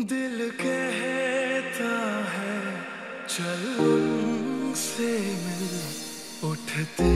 दिल कहता है चल से मिल उठते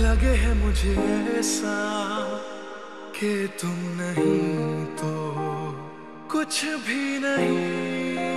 लगे है मुझे ऐसा कि तुम नहीं तो कुछ भी नहीं।